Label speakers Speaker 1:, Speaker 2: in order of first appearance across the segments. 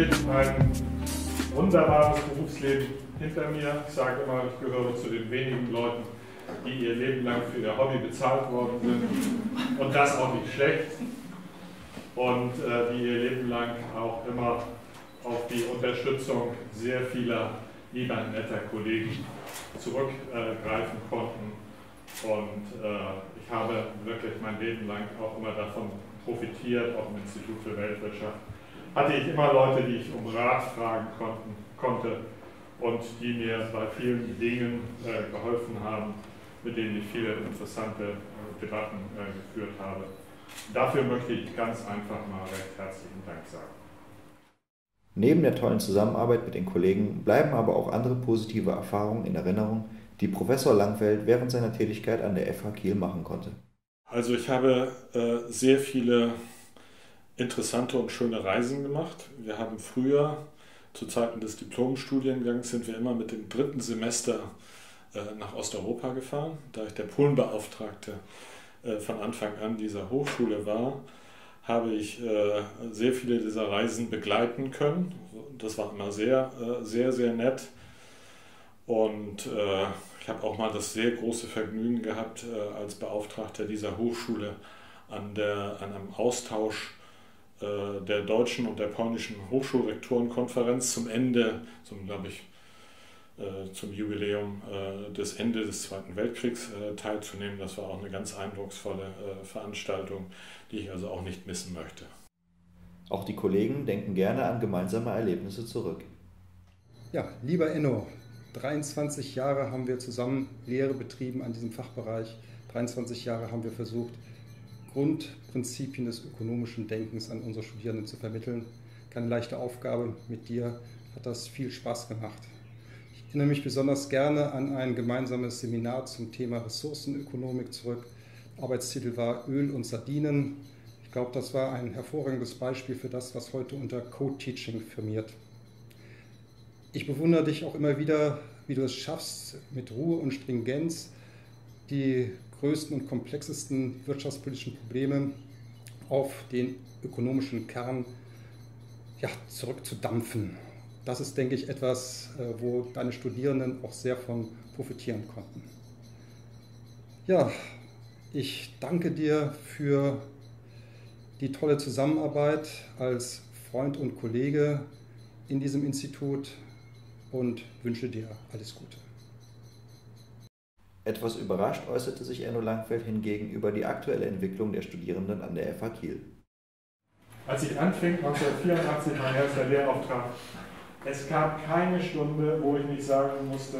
Speaker 1: wirklich ein wunderbares Berufsleben hinter mir. Ich sage immer, ich gehöre zu den wenigen Leuten, die ihr Leben lang für ihr Hobby bezahlt worden sind. Und das auch nicht schlecht. Und äh, die ihr Leben lang auch immer auf die Unterstützung sehr vieler lieber netter Kollegen zurückgreifen äh, konnten. Und äh, ich habe wirklich mein Leben lang auch immer davon profitiert, auch im Institut für Weltwirtschaft. Hatte ich immer Leute, die ich um Rat fragen konnten, konnte und die mir bei vielen Dingen äh, geholfen haben, mit denen ich viele interessante äh, Debatten äh, geführt habe. Dafür möchte ich ganz einfach mal recht herzlichen Dank sagen.
Speaker 2: Neben der tollen Zusammenarbeit mit den Kollegen bleiben aber auch andere positive Erfahrungen in Erinnerung, die Professor Langfeld während seiner Tätigkeit an der FH Kiel machen konnte.
Speaker 1: Also ich habe äh, sehr viele interessante und schöne Reisen gemacht. Wir haben früher, zu Zeiten des Diplomstudiengangs, sind wir immer mit dem dritten Semester äh, nach Osteuropa gefahren. Da ich der Polenbeauftragte äh, von Anfang an dieser Hochschule war, habe ich äh, sehr viele dieser Reisen begleiten können. Das war immer sehr, sehr, sehr nett. Und ich habe auch mal das sehr große Vergnügen gehabt, als Beauftragter dieser Hochschule an, der, an einem Austausch der deutschen und der polnischen Hochschulrektorenkonferenz zum Ende, zum, glaube ich, äh, zum Jubiläum äh, des Ende des Zweiten Weltkriegs äh, teilzunehmen. Das war auch eine ganz eindrucksvolle äh, Veranstaltung, die ich also auch nicht missen möchte.
Speaker 2: Auch die Kollegen denken gerne an gemeinsame Erlebnisse zurück.
Speaker 3: Ja, lieber Enno, 23 Jahre haben wir zusammen Lehre betrieben an diesem Fachbereich. 23 Jahre haben wir versucht, Grundprinzipien des ökonomischen Denkens an unsere Studierenden zu vermitteln. Keine leichte Aufgabe. Mit dir hat das viel Spaß gemacht. Ich erinnere mich besonders gerne an ein gemeinsames Seminar zum Thema Ressourcenökonomik zurück. Arbeitstitel war Öl und Sardinen. Ich glaube, das war ein hervorragendes Beispiel für das, was heute unter Co-Teaching firmiert. Ich bewundere dich auch immer wieder, wie du es schaffst, mit Ruhe und Stringenz die größten und komplexesten wirtschaftspolitischen Probleme auf den ökonomischen Kern ja, zurückzudampfen. Das ist, denke ich, etwas, äh, wo deine Studierenden auch sehr von profitieren konnten. Ja, ich danke dir für die tolle Zusammenarbeit als Freund und Kollege in diesem Institut und wünsche dir alles Gute.
Speaker 2: Etwas überrascht äußerte sich Enno Langfeld hingegen über die aktuelle Entwicklung der Studierenden an der FH Kiel.
Speaker 1: Als ich anfing, 1984, mein erster Lehrauftrag, es gab keine Stunde, wo ich nicht sagen musste,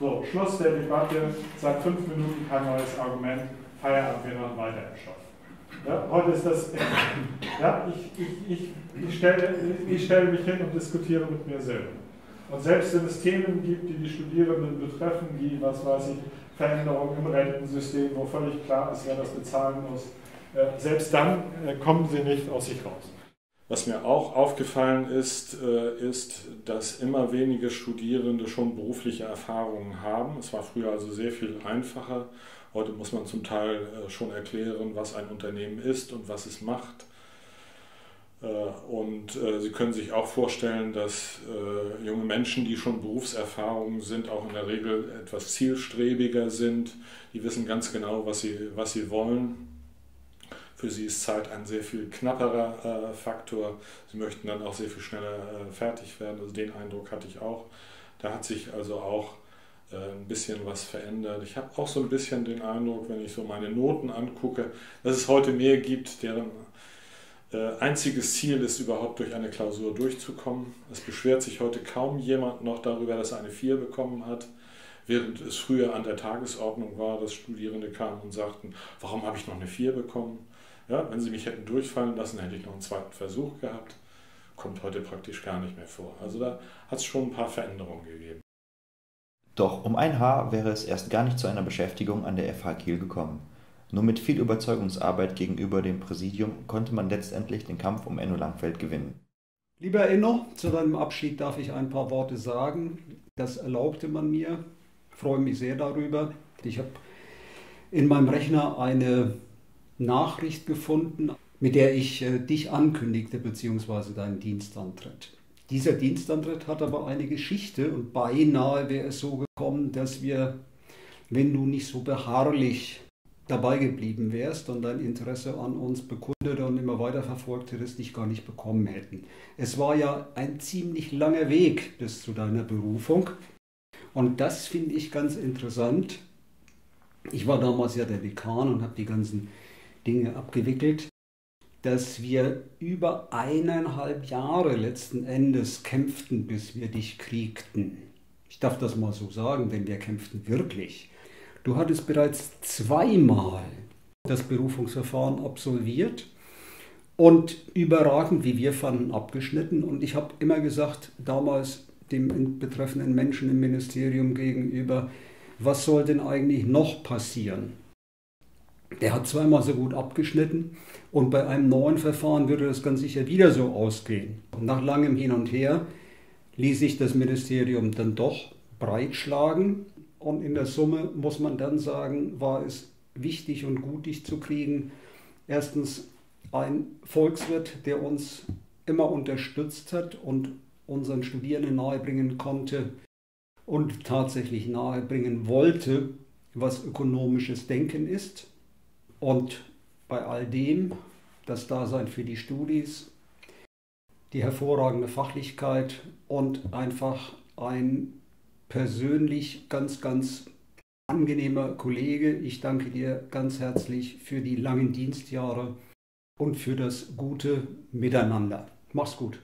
Speaker 1: so, Schluss der Debatte, seit fünf Minuten kein neues Argument, Feierabend, wir noch weiter im Stoff. Ja, heute ist das, ja, ich, ich, ich, ich, stelle, ich stelle mich hin und diskutiere mit mir selber. Und selbst wenn es Themen gibt, die die Studierenden betreffen, wie, was weiß ich, Veränderungen im Rentensystem, wo völlig klar ist, wer das bezahlen muss, äh, selbst dann äh, kommen sie nicht aus sich raus. Was mir auch aufgefallen ist, äh, ist, dass immer weniger Studierende schon berufliche Erfahrungen haben. Es war früher also sehr viel einfacher. Heute muss man zum Teil schon erklären, was ein Unternehmen ist und was es macht. Äh, und äh, Sie können sich auch vorstellen, dass äh, junge Menschen, die schon Berufserfahrungen sind, auch in der Regel etwas zielstrebiger sind. Die wissen ganz genau, was sie, was sie wollen. Für sie ist Zeit ein sehr viel knapperer Faktor. Sie möchten dann auch sehr viel schneller fertig werden. Also den Eindruck hatte ich auch. Da hat sich also auch ein bisschen was verändert. Ich habe auch so ein bisschen den Eindruck, wenn ich so meine Noten angucke, dass es heute mehr gibt, deren einziges Ziel ist überhaupt durch eine Klausur durchzukommen. Es beschwert sich heute kaum jemand noch darüber, dass er eine 4 bekommen hat, während es früher an der Tagesordnung war, dass Studierende kamen und sagten, warum habe ich noch eine 4 bekommen? Ja, wenn sie mich hätten durchfallen lassen, hätte ich noch einen zweiten Versuch gehabt. Kommt heute praktisch gar nicht mehr vor. Also da hat es schon ein paar Veränderungen gegeben.
Speaker 2: Doch um ein Haar wäre es erst gar nicht zu einer Beschäftigung an der FH Kiel gekommen. Nur mit viel Überzeugungsarbeit gegenüber dem Präsidium konnte man letztendlich den Kampf um Enno Langfeld gewinnen.
Speaker 4: Lieber Enno, zu deinem Abschied darf ich ein paar Worte sagen. Das erlaubte man mir. Ich freue mich sehr darüber. Ich habe in meinem Rechner eine Nachricht gefunden, mit der ich äh, dich ankündigte, beziehungsweise deinen Dienstantritt. Dieser Dienstantritt hat aber eine Geschichte und beinahe wäre es so gekommen, dass wir, wenn du nicht so beharrlich dabei geblieben wärst und dein Interesse an uns bekundet und immer weiter verfolgt hättest, dich gar nicht bekommen hätten. Es war ja ein ziemlich langer Weg bis zu deiner Berufung und das finde ich ganz interessant. Ich war damals ja der Dekan und habe die ganzen Dinge abgewickelt, dass wir über eineinhalb Jahre letzten Endes kämpften, bis wir dich kriegten. Ich darf das mal so sagen, denn wir kämpften wirklich. Du hattest bereits zweimal das Berufungsverfahren absolviert und überragend, wie wir fanden, abgeschnitten. Und ich habe immer gesagt, damals dem betreffenden Menschen im Ministerium gegenüber, was soll denn eigentlich noch passieren? Der hat zweimal so gut abgeschnitten und bei einem neuen Verfahren würde das ganz sicher wieder so ausgehen. nach langem Hin und Her ließ sich das Ministerium dann doch breitschlagen und in der Summe muss man dann sagen, war es wichtig und gut, dich zu kriegen. Erstens ein Volkswirt, der uns immer unterstützt hat und unseren Studierenden nahebringen konnte und tatsächlich nahebringen wollte, was ökonomisches Denken ist. Und bei all dem das Dasein für die Studis, die hervorragende Fachlichkeit und einfach ein persönlich ganz, ganz angenehmer Kollege. Ich danke dir ganz herzlich für die langen Dienstjahre und für das gute Miteinander. Mach's gut.